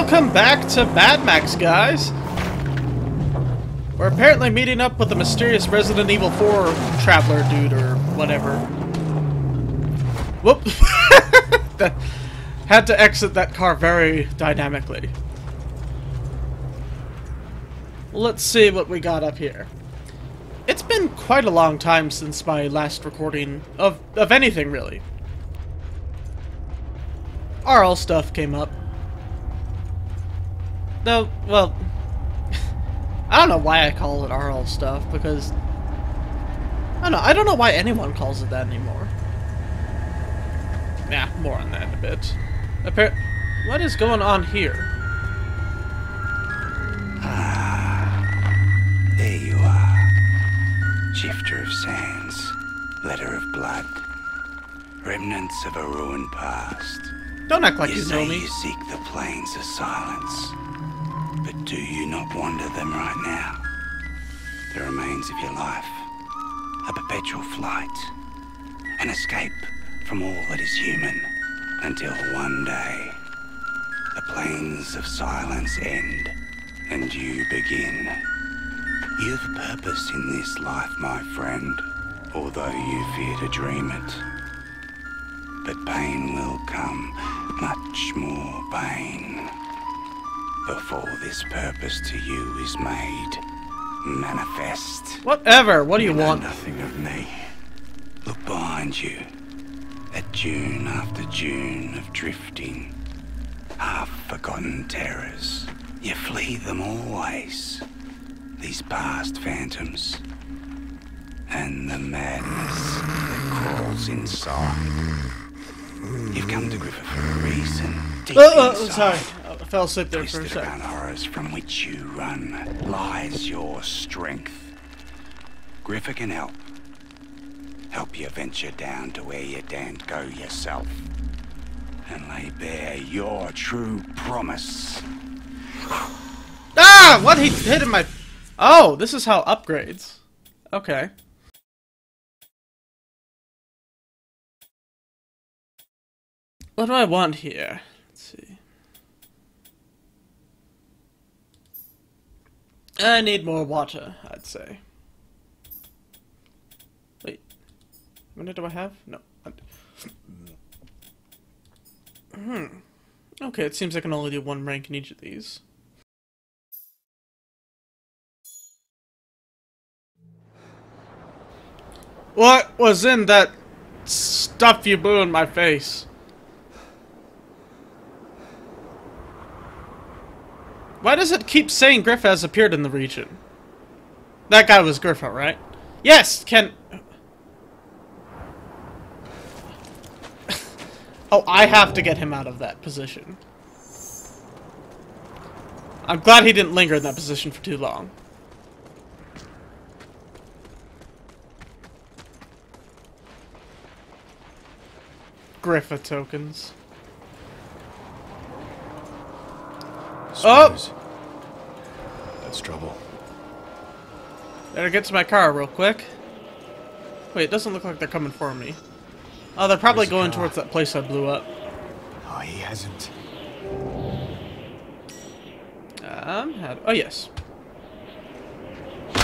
Welcome back to Mad Max, guys! We're apparently meeting up with the mysterious Resident Evil 4 traveler dude or whatever. Whoop! Had to exit that car very dynamically. Let's see what we got up here. It's been quite a long time since my last recording of, of anything, really. RL stuff came up. No, well, I don't know why I call it RL stuff, because, I don't know, I don't know why anyone calls it that anymore. Yeah, more on that in a bit. Appar- what is going on here? Ah, There you are. Shifter of sands, letter of blood, remnants of a ruined past. Don't act like you you know me. you seek the plains of silence, but do you not wander them right now? The remains of your life, a perpetual flight, an escape from all that is human, until one day the plains of silence end and you begin. You have a purpose in this life, my friend, although you fear to dream it. But pain will come, much more pain, before this purpose to you is made manifest. Whatever, what do you know want? nothing of me. Look behind you, at June after June of drifting, half-forgotten terrors. You flee them always, these past phantoms, and the madness that crawls inside. You've come to Griffa for a reason. Deep Uh, uh, inside, sorry, fell asleep there for a Twisted second. horrors from which you run lies your strength. Griffa can help. Help you venture down to where you daren't go yourself. And lay bare your true promise. Ah! What? He hit in my... Oh, this is how upgrades. Okay. What do I want here? Let's see. I need more water, I'd say. Wait. How many do I have? No. Hmm. Okay, it seems I can only do one rank in each of these. What was in that stuff you blew in my face? Why does it keep saying Griff has appeared in the region? That guy was Griffo, right? Yes, Ken. oh, I have to get him out of that position. I'm glad he didn't linger in that position for too long. Griffa tokens. Oh! That's trouble. Better get to my car real quick. Wait, it doesn't look like they're coming for me. Oh, they're probably Where's going car? towards that place I blew up. Oh, he hasn't. Um, how do- oh yes.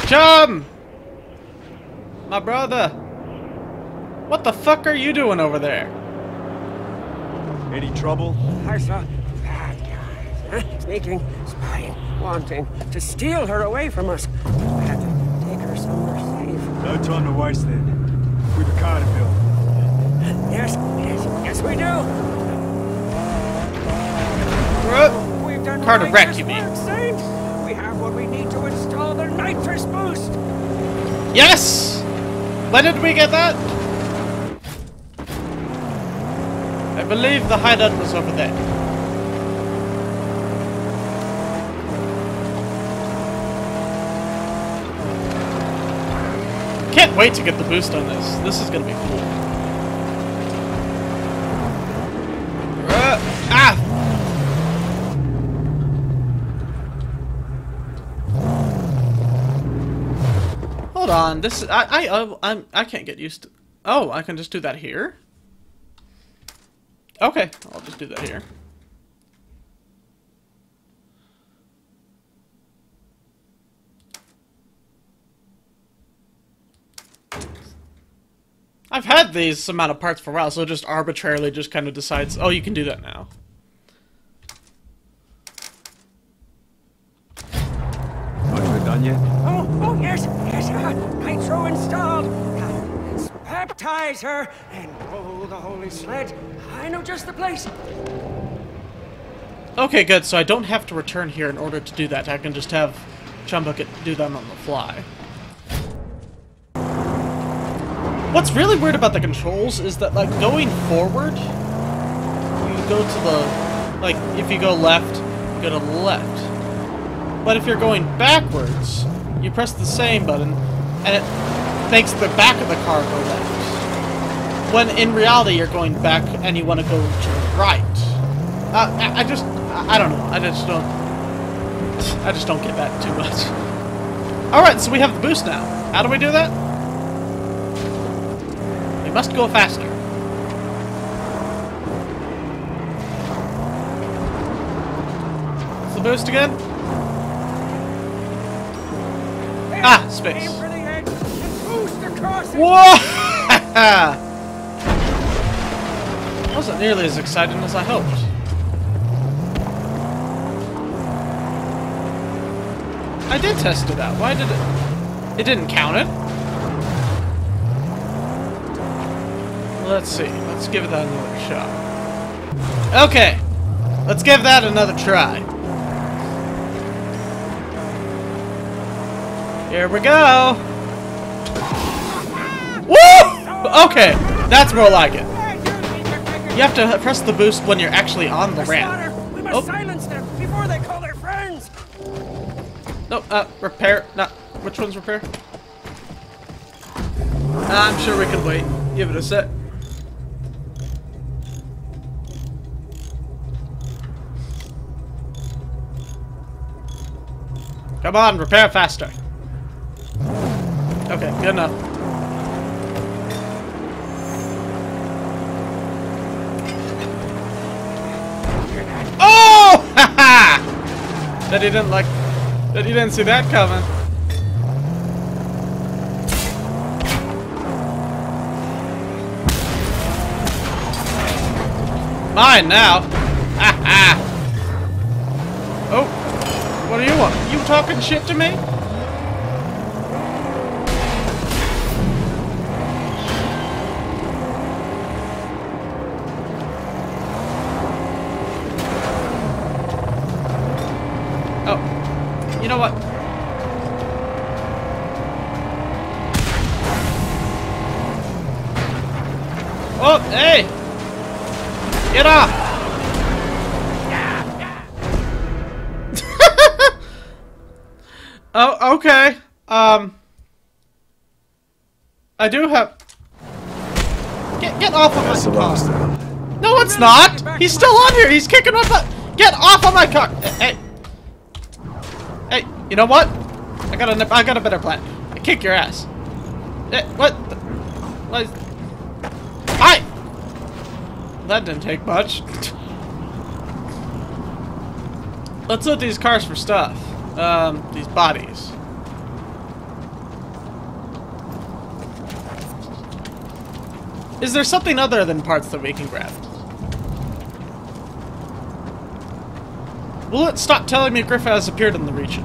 Chum! My brother! What the fuck are you doing over there? Any trouble? Hi, saw bad guys, huh? Sneaking, spying, wanting to steal her away from us. We had to take her somewhere safe. No time to waste then. We've a car to build. Yes, yes, yes, we do. What? We've done Car to right wreck, you mean? Saint. We have what we need to install the nitrous boost. Yes! When did we get that? I believe the hideout was over there. Can't wait to get the boost on this. This is gonna be cool. Uh, ah! Hold on, this I I I I'm, I can't get used to. Oh, I can just do that here. Okay, I'll just do that here. I've had these amount of parts for a while, so it just arbitrarily just kind of decides, oh, you can do that now. Much of done yet? Oh, oh, yes, yes, uh, nitro installed. Now, baptize her and roll the holy sled. I know just the place. Okay, good. So I don't have to return here in order to do that. I can just have Chumbucket do them on the fly. What's really weird about the controls is that, like, going forward, you go to the... Like, if you go left, you go to the left. But if you're going backwards, you press the same button, and it makes the back of the car go left. When in reality, you're going back and you want to go to the right. Uh, I, I just... I, don't know. I just don't... I just don't get that too much. Alright, so we have the boost now. How do we do that? Must go faster. What's the boost again? Ah, space. Aim for the edge and boost across it. Whoa! Wasn't nearly as exciting as I hoped. I did test it out. Why did it... It didn't count it? Let's see. Let's give that another shot. Okay. Let's give that another try. Here we go. Woo! Okay. That's more like it. You have to press the boost when you're actually on the ramp. Slaughter, we must Oh. silence them before they call their friends. No, uh, repair. Not. Which one's repair? I'm sure we can wait. Give it a sec. Come on, repair faster. Okay, good enough. Oh! Ha ha! That he didn't like. That he didn't see that coming. Mine now. What do you want? You talking shit to me? Oh, you know what? Oh, hey! Get off! Okay. Um, I do have. Get get off of my car. No, it's not. He's still on here. He's kicking my butt. Get off of my car. Hey, hey. You know what? I got a I got a better plan. I kick your ass. Eh, what? the- What? Is, hi. That didn't take much. Let's loot these cars for stuff. Um, these bodies. Is there something other than parts that we can grab? Will it stop telling me Griffa has appeared in the region?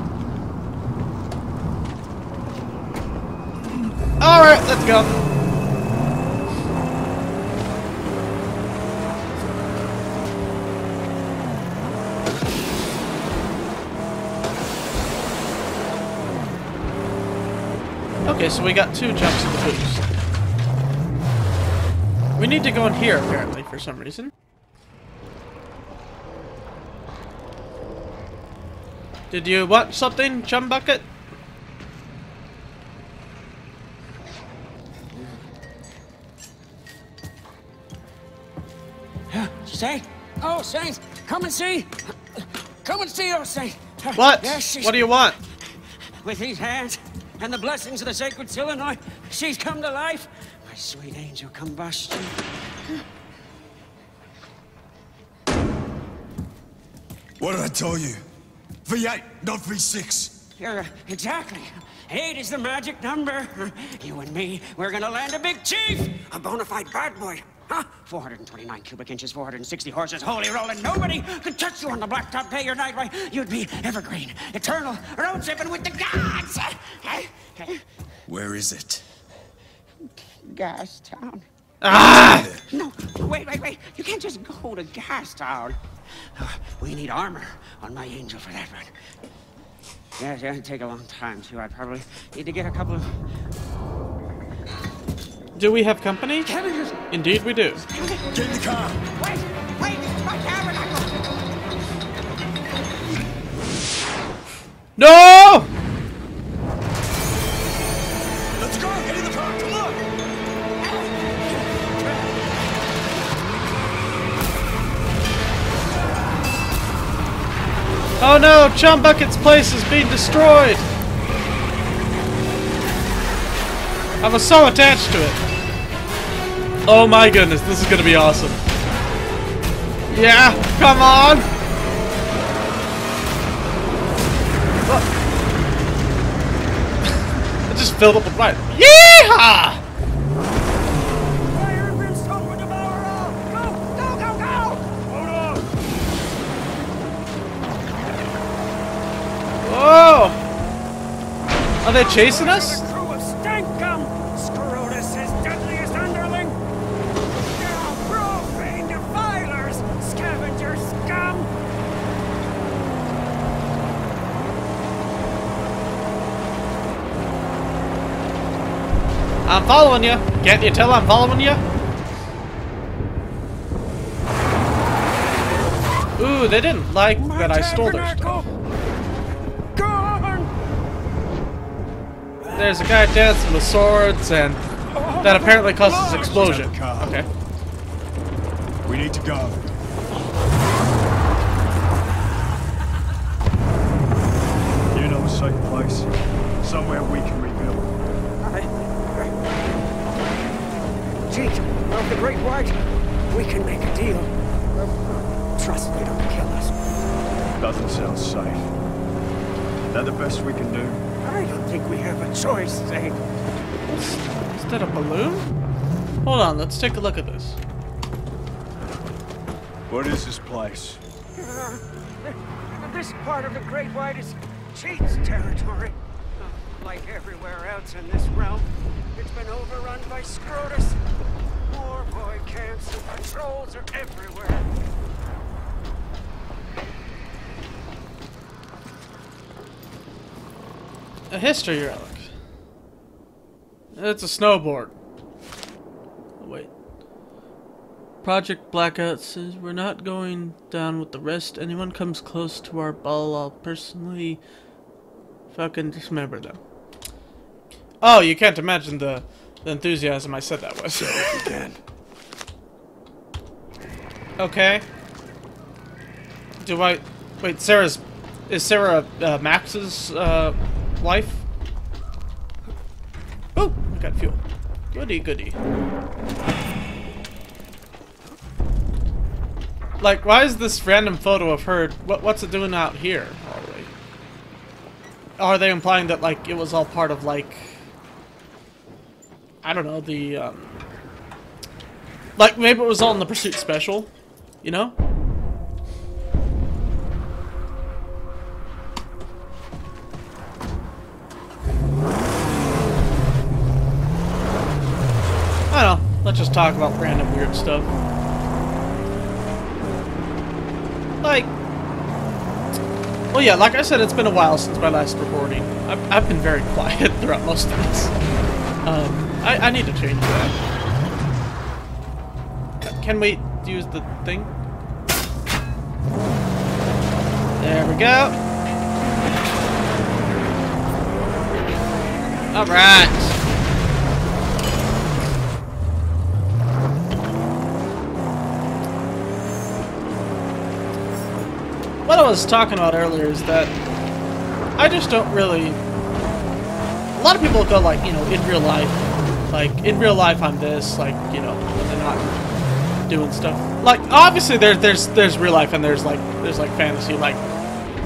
Alright, let's go. Okay, so we got two jumps in the boost. We need to go in here, apparently, for some reason. Did you want something, Chum Bucket? Saint? Oh, Saint, come and see. Come and see, oh, Saint. What? Yes, what do you want? With these hands and the blessings of the sacred Silenoid, she's come to life. Sweet angel combustion. What did I tell you? V8, not V6. Yeah, exactly. Eight is the magic number. You and me, we're gonna land a big chief, a bona fide bad boy. Huh? 429 cubic inches, 460 horses, holy rolling. Nobody could touch you on the blacktop day or night. Why, you'd be evergreen, eternal, road tripping with the gods. Where is it? Gas Town. Ah! No, wait, wait, wait. You can't just go to Gas Town. We need armor on my angel for that one. Yeah, it's gonna take a long time, too. I probably need to get a couple of... Do we have company? Kevin, just... Indeed, we do. Get in the car! Wait, wait, my tabernacle! No! Oh no, Chum Bucket's place is being destroyed! I was so attached to it. Oh my goodness, this is gonna be awesome. Yeah, come on! I just filled up with light. Yeehaw! Fire and brimstone will devour all! Go, go, go, go! Hold on! Whoa! Are they chasing us? I'm following you. Can't you tell I'm following you? Ooh, they didn't like that I stole their stuff. There's a guy dancing with swords, and that apparently causes explosion. car. Okay. We need to go. You know a safe place? Somewhere we can rebuild. Jeet of the Great White, we can make a deal. Trust they don't kill us. Doesn't sound safe. That the best we can do? I think we have a choice, Zane. Is that a balloon? Hold on, let's take a look at this. What is this place? Uh, this part of the Great White is Jeet's territory. Uh, like everywhere else in this realm, it's been overrun by Scrotus. War boy camps and patrols are everywhere. A history relic. It's a snowboard. Oh, wait. Project Blackout says we're not going down with the rest. Anyone comes close to our ball, I'll personally fucking dismember them. Oh, you can't imagine the, the enthusiasm I said that was. Again. okay. Do I... Wait, Sarah's... Is Sarah uh, Max's uh, wife? Oh, I got fuel. Goody, goody. Like, why is this random photo of her? What, what's it doing out here? Are they? Are they implying that like it was all part of like? I don't know the. Um, like maybe it was all in the pursuit special, you know? Let's just talk about random weird stuff. Like, well, yeah, like I said, it's been a while since my last recording. I've, I've been very quiet throughout most of this. Um, I, I need to change that. Can we use the thing? There we go. All was talking about earlier is that I just don't really. A lot of people go like, you know, in real life, like in real life I'm this, like you know, when they're not doing stuff. Like obviously there's there's there's real life and there's like there's like fantasy, like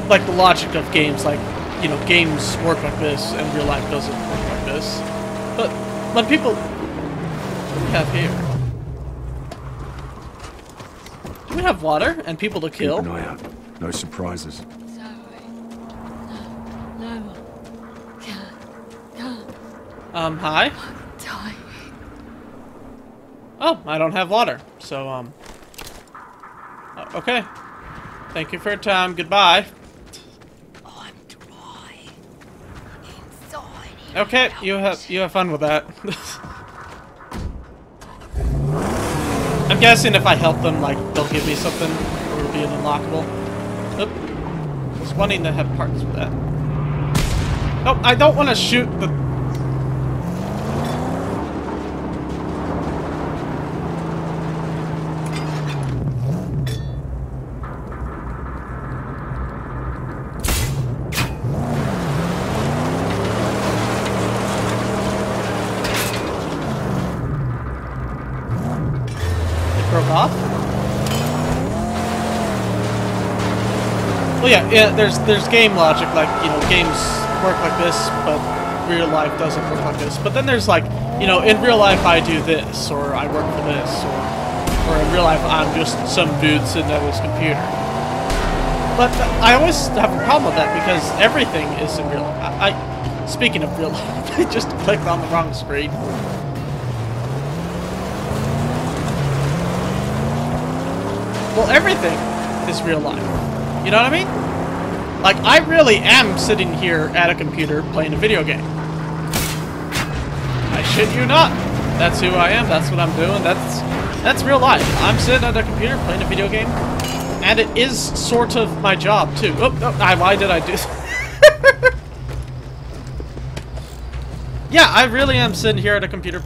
like the logic of games, like you know, games work like this and real life doesn't work like this. But when people... What do we have here? Do we have water and people to kill? No surprises. Sorry. No. No. Can't. Can't. Um, hi? Die. Oh, I don't have water. So, um... uh, okay. Thank you for your time. Goodbye. I'm dry. Inside. Okay, you have you have fun with that. I'm guessing if I help them, like, they'll give me something, or be an unlockable. Wanting to have parts with that. Oh, I don't want to shoot the... It broke off? Well, yeah, yeah. There's there's game logic, like you know, games work like this, but real life doesn't work like this. But then there's like, you know, in real life I do this, or I work for this, or or in real life I'm just some dude sitting at his computer. But I always have a problem with that because everything is in real. I, I speaking of real life, I just clicked on the wrong screen. Well, everything is real life. You know what I mean? Like, I really am sitting here at a computer playing a video game. I shit you not. That's who I am. That's what I'm doing. That's that's real life. I'm sitting at a computer playing a video game, and it is sort of my job too. Oh, oh I, why did I do? yeah, I really am sitting here at a computer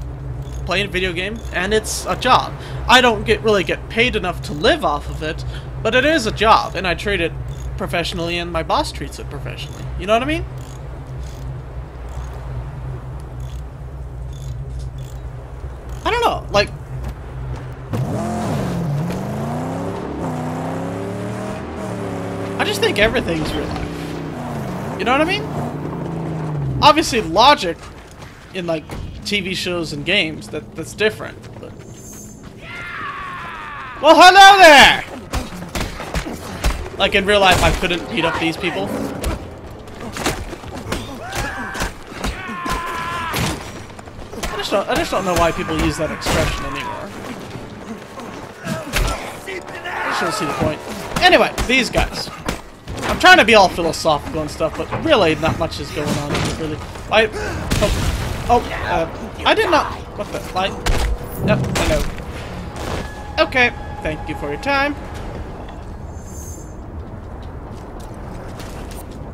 playing a video game, and it's a job. I don't get really get paid enough to live off of it, but it is a job, and I treat it professionally, and my boss treats it professionally. You know what I mean? I don't know, like. I just think everything's real life. You know what I mean? Obviously, logic in like TV shows and games that that's different. But well, hello there. Like in real life, I couldn't beat up these people. I just don't. I just don't know why people use that expression anymore. I just don't see the point. Anyway, these guys. I'm trying to be all philosophical and stuff, but really, not much is going on. Really, I. Oh, oh uh, I did not. What the? Like. Yep. Hello. Okay. Thank you for your time.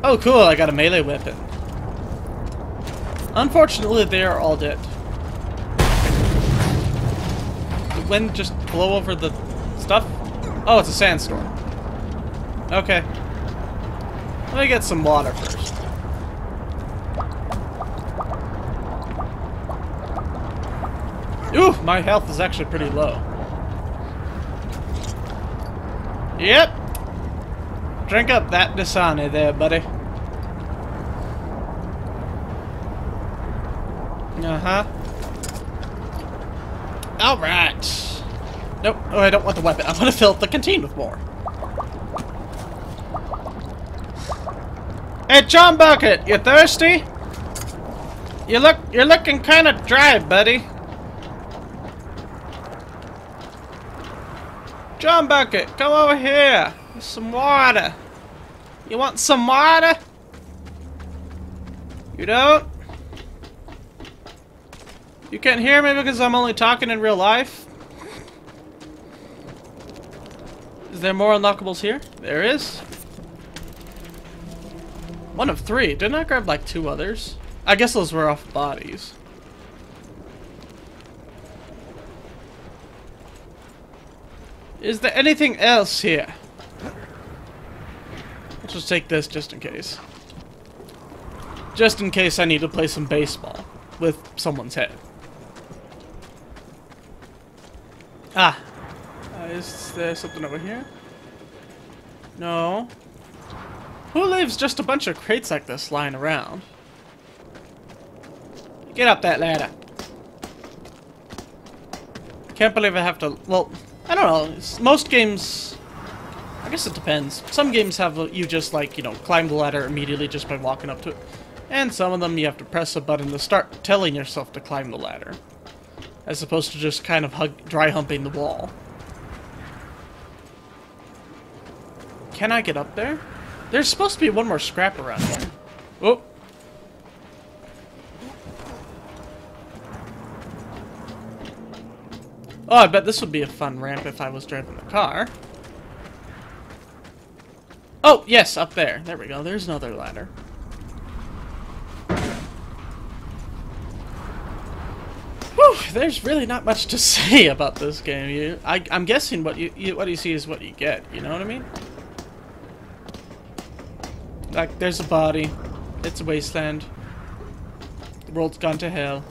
Oh, cool. I got a melee weapon. Unfortunately, they are all dead. The wind just blow over the stuff? Oh, it's a sandstorm. Okay. Let me get some water first. Ooh, my health is actually pretty low. Yep. Drink up that Dasani there, buddy. Uh-huh. Alright. Nope. Oh, I don't want the weapon. I want to fill up the canteen with more. Hey, Chum Bucket, you thirsty? You look, you're looking kind of dry, buddy. Chum Bucket, come over here. There's some water. You want some water? You don't? You can't hear me because I'm only talking in real life? Is there more unlockables here? There is. One of three. Didn't I grab like two others? I guess those were off bodies. Is there anything else here? Let's just take this just in case. Just in case I need to play some baseball with someone's head. Ah. Uh, is there something over here? No. Who leaves just a bunch of crates like this lying around? Get up that ladder. Can't believe I have to... Well, I don't know. Most games... I guess it depends. Some games have you just, like, you know, climb the ladder immediately just by walking up to it. And some of them you have to press a button to start telling yourself to climb the ladder. As opposed to just kind of hug, dry humping the wall. Can I get up there? There's supposed to be one more scrap around here. Oh. Oh, I bet this would be a fun ramp if I was driving the car. Oh, yes, up there. There we go. There's another ladder. there's really not much to say about this game. You, I, I'm guessing what you, you what you see is what you get. You know what I mean? Like, there's a body. It's a wasteland. The world's gone to hell.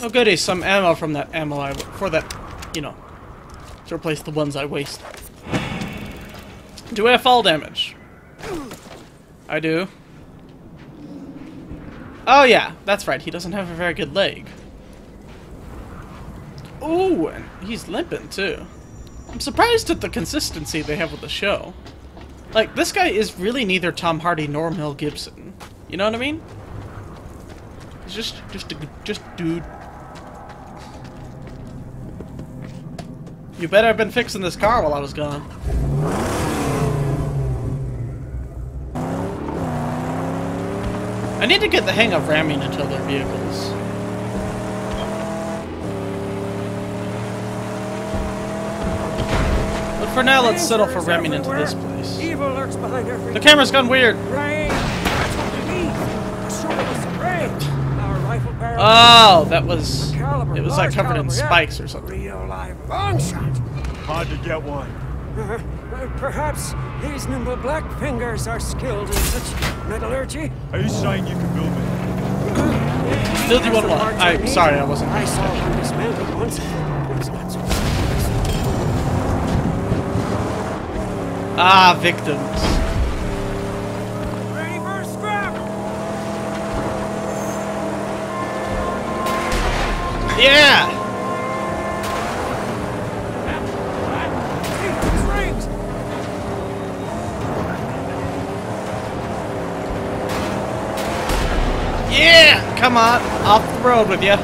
Oh goody, some ammo from that ammo I for that, you know, to replace the ones I waste. Do I have fall damage? I do. Oh yeah, that's right. He doesn't have a very good leg. Ooh, and he's limping too. I'm surprised at the consistency they have with the show. Like, this guy is really neither Tom Hardy nor Mel Gibson. You know what I mean? He's just, just a, just dude. You better have been fixing this car while I was gone. I need to get the hang of ramming into other vehicles. But for now, let's settle for ramming into this place. Evil lurks behind The camera's gone weird. rain. That's what we need. A sort of a spray. Our rifle barrel. Oh, that was... It was like covered in spikes or something. Real live long shot. Hard to get one. Uh, uh, perhaps these nimble black fingers are skilled in such metallurgy. Are you saying you can build me? Build you one Some what? hard I- technique. sorry, I wasn't I paying saw one dismantled once. It was not so Ah, victims. Ready for a scrap? Yeah! Come on, off the road with you.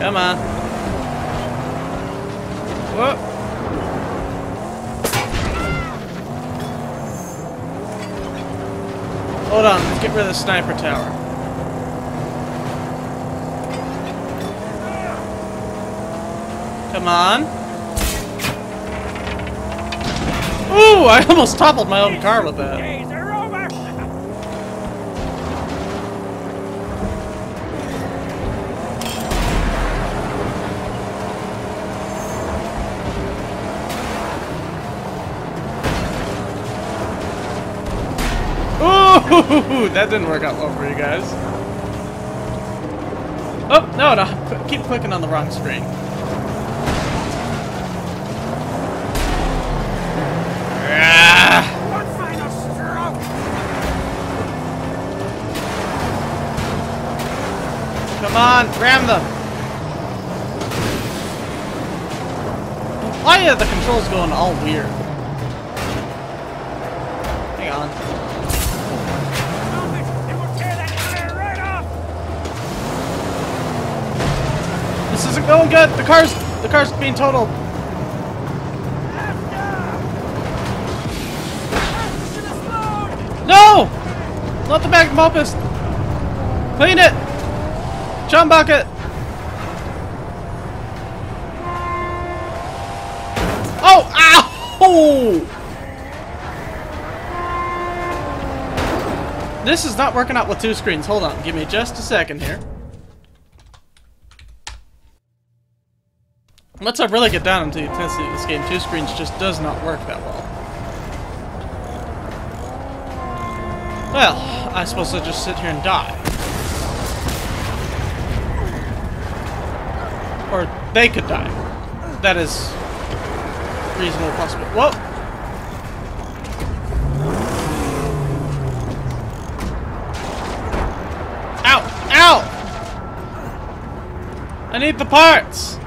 Come on. Whoop. Hold on, let's get rid of the sniper tower. Come on. Ooh, I almost toppled my own car with that. That didn't work out well for you guys. Oh, no, no. Keep clicking on the wrong screen. Ah, come on, ram them. Why are the controls going all weird? Isn't going good. The car's the car's being totaled. No! Not the magnum opus. Clean it. Chum bucket. Oh! Ow! This is not working out with two screens. Hold on. Give me just a second here. Let's not really get down into the intensity of this game. Two screens just does not work that well. Well, I suppose I'll just sit here and die. Or they could die. That is reasonable possible. Whoa! I need the parts!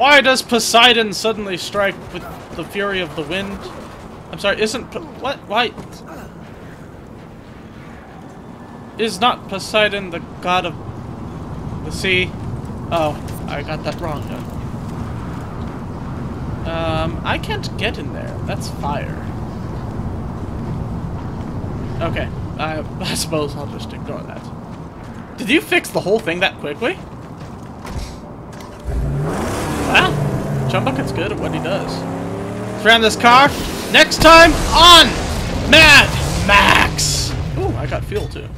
Why does Poseidon suddenly strike with the fury of the wind? I'm sorry, isn't... Po- what? Why? Is not Poseidon the god of the sea? Oh, I got that wrong. Um, I can't get in there. That's fire. Okay, I, I suppose I'll just ignore that. Did you fix the whole thing that quickly? Chumbucket's good at what he does. Let's ram this car. Next time on Mad Max! Ooh, I got fuel too.